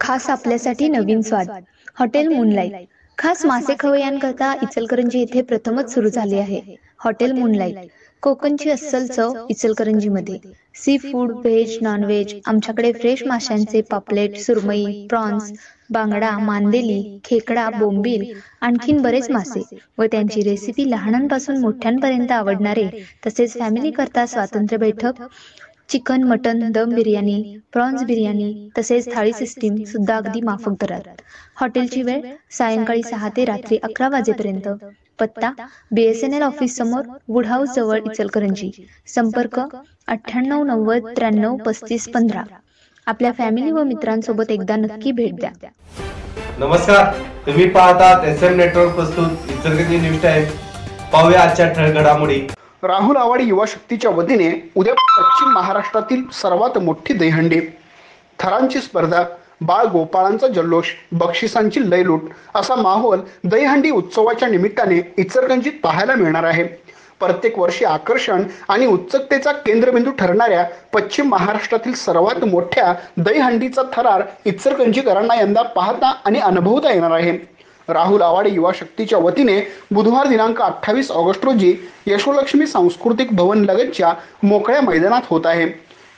खास आपल्यासाठी नवीन स्वाद. हॉटेल मूनलाईट खास मासे खवयांकरता इचलकरंजी येथे प्रथमच सुरू झाले आहे. हॉटेल मूनलाईट कोकणची अस्सल चव इचलकरंजीमध्ये. Sea food veg non veg आमच्याकडे फ्रेश माशांचे पापलेट सुरमई प्रॉन्स बांगडा मांदेली खेकडा बोंबील आणखीन बरेच मासे व त्यांची रेसिपी लहानांपासून मोठ्यांपर्यंत आवडणारे तसेच फॅमिली करता स्वातंत्र्य बैठक चिकन मटन दम बिर्याणी प्रॉन्स बिर्याणी तसेच थाळी सिस्टीम सुद्धा अगदी माफक दरात. हॉटेलची वेळ सायंकाळी सहा ते रात्री अकरा वाजेपर्यंत. पत्ता बीएसएनएल ऑफिस समोर वुड हाऊस जवळ इचलकरंजी. संपर्क अठ्ठ्याण्णव नव्वद त्र्याण्णव पस्तीस पंधरा. आपल्या फॅमिली व मित्रांसोबत एकदा नक्की भेट द्या. नमस्कार. तुम्ही पाहतात एस एम नेटवर्क प्रस्तुत इचलकरंजी न्यूज टाइम. पाहूया आजच्या ठळक घडामोडी. राहुल आवाडी युवा शक्तीच्या वतीने उद्या पश्चिम महाराष्ट्रातील सर्वात मोठी दहीहंडी थरांची स्पर्धा बाळ गोपाळांचा जल्लोष बक्षिसांची लयलूट असा माहोल दहीहंडी उत्सवाच्या निमित्ताने इचरगंजीत पाहायला मिळणार आहे. प्रत्येक वर्षी आकर्षण आणि उत्सुकतेचा केंद्रबिंदू ठरणाऱ्या पश्चिम महाराष्ट्रातील सर्वात मोठ्या दहीहंडीचा थरार इचरगंजीकरांना यंदा पाहता आणि अनुभवता येणार आहे. राहुल आवाडे युवा शक्तीच्या वतीने बुधवार दिनांक अठ्ठावीस ऑगस्ट रोजी यशोलक्ष्मी सांस्कृतिक भवन लगतच्या मोकळ्या मैदानात होत आहे.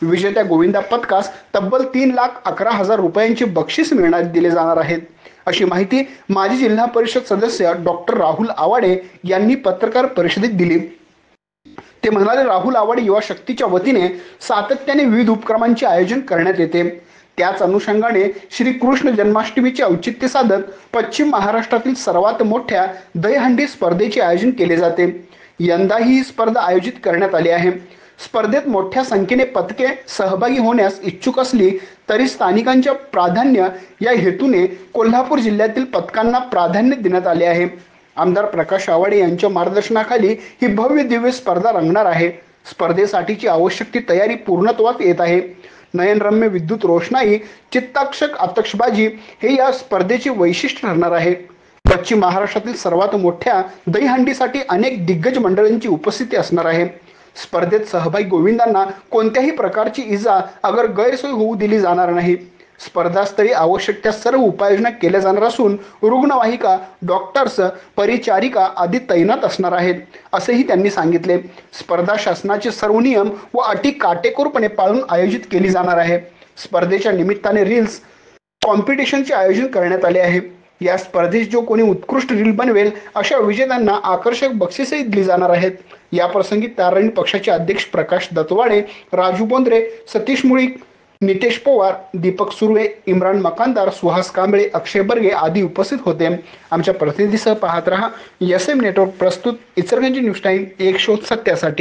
विजेत्या गोविंदा पथकास तब्बल तीन लाख अकरा हजार रुपयांचे बक्षीस मिळणार दिले जाणार आहेत अशी माहिती माजी जिल्हा परिषद सदस्य डॉक्टर राहुल आवाडे यांनी पत्रकार परिषदेत दिली. ते म्हणाले राहुल आवाडे युवा शक्तीच्या वतीने सातत्याने विविध उपक्रमांचे आयोजन करण्यात येते. त्याच अनुषंगाने श्री कृष्ण जन्माष्टमीचे औचित्य साधत पश्चिम महाराष्ट्रातील सर्वात मोठ्या दहीहंडी स्पर्धेचे आयोजन केले जाते. यंदाही ही स्पर्धा आयोजित करण्यात आली आहे. स्पर्धेत मोठ्या संख्येने पथके सहभागी होण्यास इच्छुक असली तरी स्थानिकांच्या प्राधान्य या हेतूने कोल्हापूर जिल्ह्यातील पथकांना प्राधान्य देण्यात आले आहे. आमदार प्रकाश आवाडे यांच्या मार्गदर्शनाखाली ही भव्य दिव्य स्पर्धा रंगणार आहे. स्पर्धेसाठीची आवश्यक ती तयारी पूर्णत्वात येत आहे. नयनरम्य विद्युत रोषणाई चित्ताक्षक आतक्षबाजी हे या स्पर्धेचे वैशिष्ट्य ठरणार आहे. पश्चिम महाराष्ट्रातील सर्वात मोठ्या दहीहंडीसाठी अनेक दिग्गज मंडळींची उपस्थिती असणार आहे. स्पर्धेत सहभागी गोविंदांना कोणत्याही प्रकारची इजा अगर गैरसोय होऊ दिली जाणार नाही. स्पर्धास्थळी आवश्यक त्या सर्व उपाययोजना केल्या जाणार असून रुग्णवाहिका डॉक्टर्स परिचारिका आदी तैनात असणार आहेत असेही त्यांनी सांगितले. स्पर्धा शासनाचे सर्व नियम व अटी काटेकोरपणे पाळून आयोजित केली जाणार आहे. स्पर्धेच्या निमित्ताने रील्स कॉम्पिटिशनचे आयोजन करण्यात आले आहे. या स्पर्धेत जो कोणी उत्कृष्ट रील बनवेल अशा विजेत्यांना आकर्षक बक्षिसही दिली जाणार आहेत. या प्रसंगी तारणी पक्षाचे अध्यक्ष प्रकाश दत्वाडे राजू बोंद्रे सतीश मुळीक नितेश पवार दीपक सुर्वे इम्रान मकानदार सुहास कांबळे अक्षय बर्गे आदी उपस्थित होते. आमच्या प्रतिनिधीसह पाहत रहा एस एम नेटवर्क प्रस्तुत इचरगंजी न्यूज टाईम एक शोध सत्यासाठी.